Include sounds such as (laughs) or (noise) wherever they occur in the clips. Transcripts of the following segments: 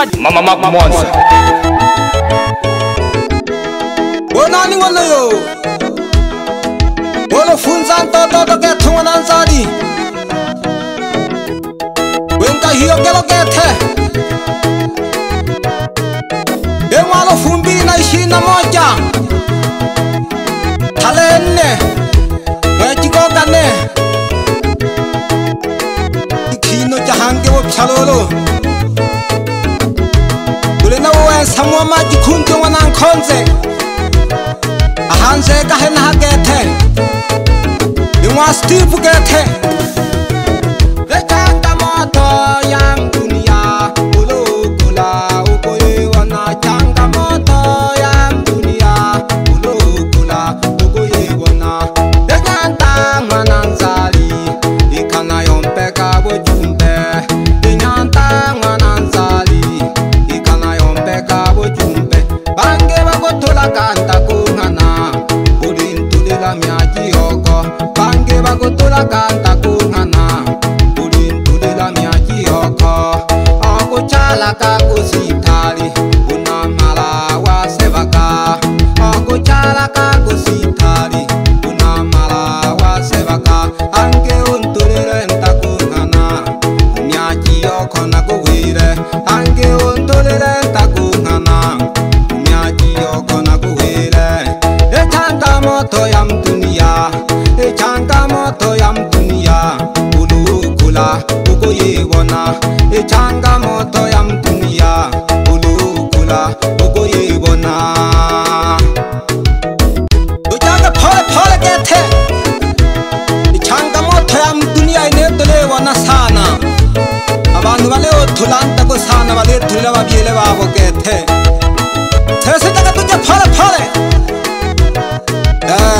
squad mama mama monster bonani wona yo bolo funza to to to ke thona nzadi wenka hiyo ke lo ke the demalo fumbi na ishina moja talenne ne ikino jahange wo phalolo khonze ahanze kahe nahagethe ingwa stipu gethe झुलान तक सान वाले झुलवा वा बिले बाबो के थे थे से तक तुझे फल फल है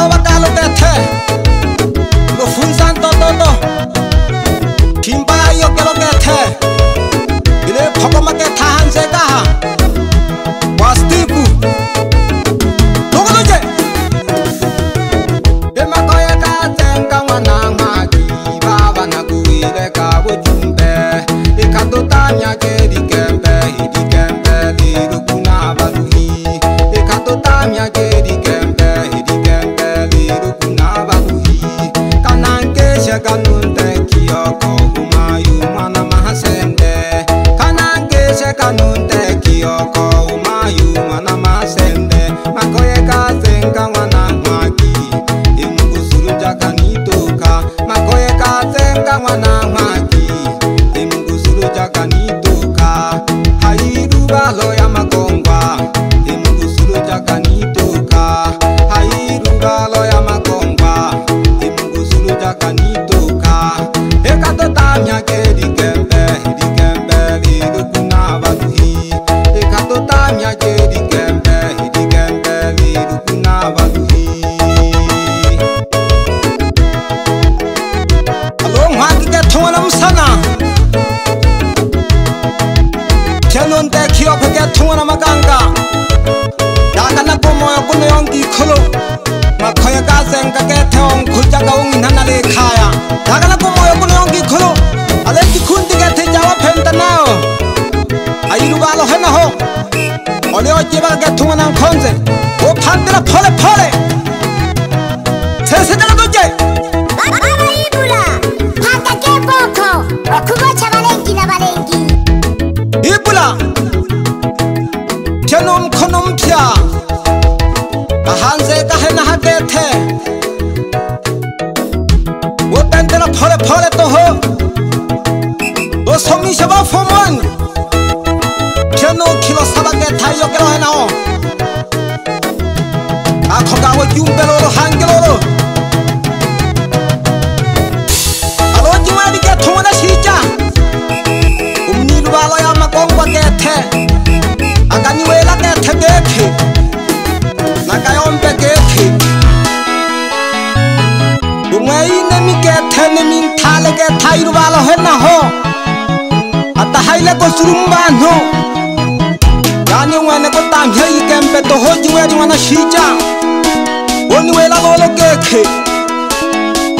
な yokho kuyathungana amakanga nakanagomoya kuno yonke ikholo makhoyekaze ngakethe wangikhutyanga unginana le khaya nakanagomoya kuno yonke ikholo ale ndikhundi kethe jawaphenta nawo ayilubalo henaho oleyotyibaka kuyathungana nkhonze wophandela pholephole sesekelakutye Ibula! ile ko surumbano gani wane ko tanghe i kempe to ho ju ya jwana shicha oni wela lolo keke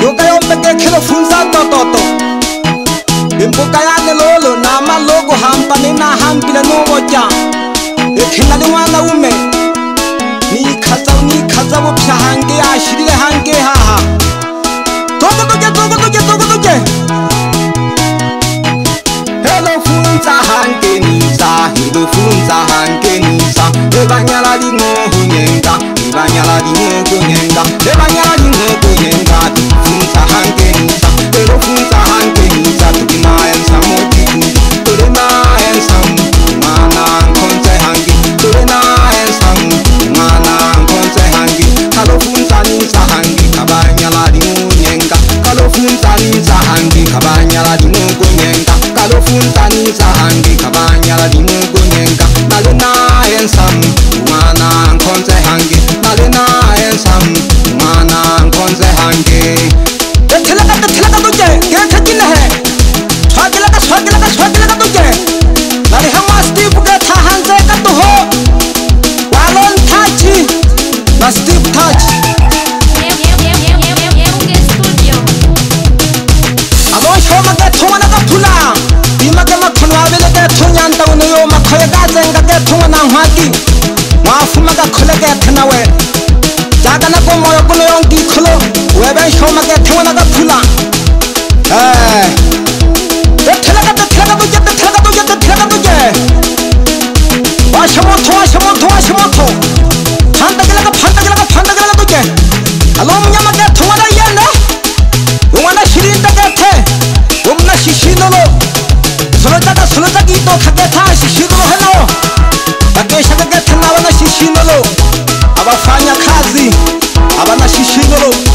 yo ka yo pe keke lo funza to to to impo ka ya ne lolo na ma logo hampa ni na hampi la no wocha e khila le wana ume ni khatsa ni khatsa bo phya hanke ya shile hanke ha ha to to to ke to to ke to to ke tsahang kenisa ebefulu tsahang kenisa ebanyala dinge kunyenda ebanyala dinge kunyenda ebanyala dinge kunyenda ebefulu. Abana Shishigoro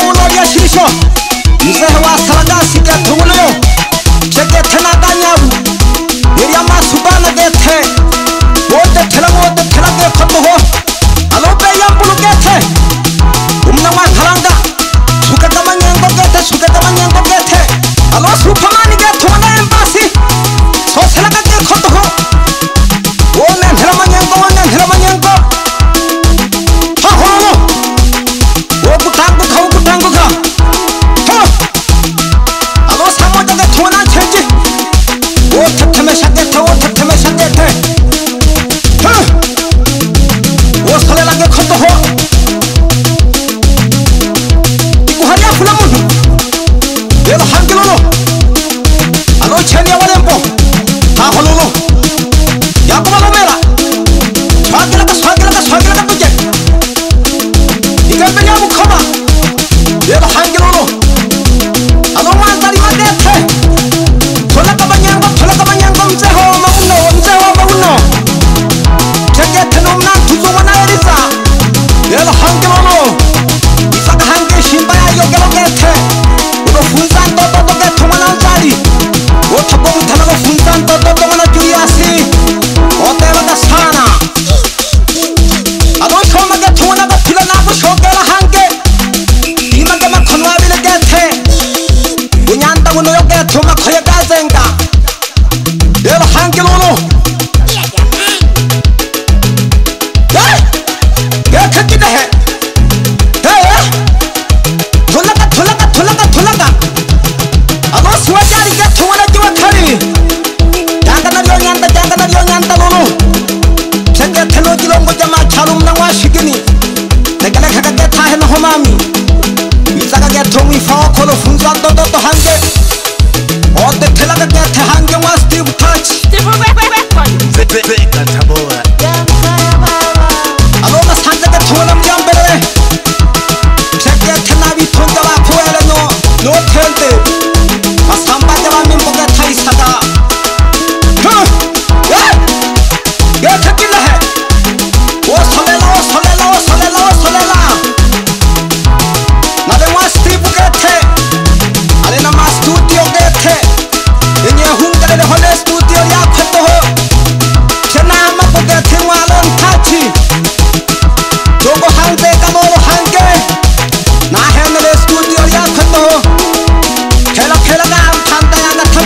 chowlo ye shisho mzehwa saraga sikya thumlo chake thana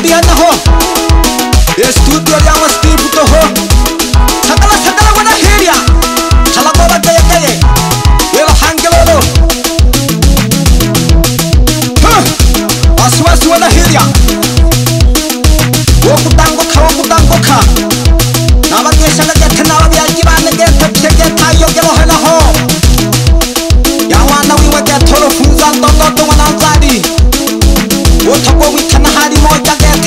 sabiana ho estudio ya mas tipo to ho sakala sakala wana heria sala ko ba kaye kaye el hangelo lo aswa aswa na heria wo kutang ko khaw kutang ko kha na ba ke sala ke thana ba ya ji ba na ke ke ke ke ta yo ke lo ha na ho ya wa na wi wa ke thoro fu zan to to to wa na za di wo thako wi thana ha di mo ja ke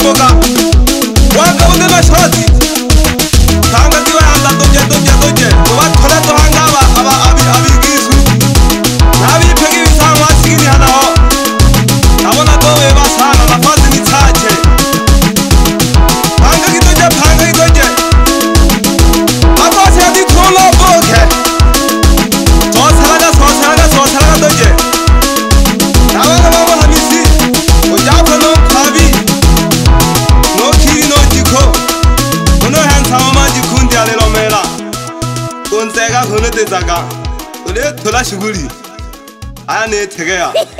ngoka wanga unge nga shotit 내대가야 (laughs)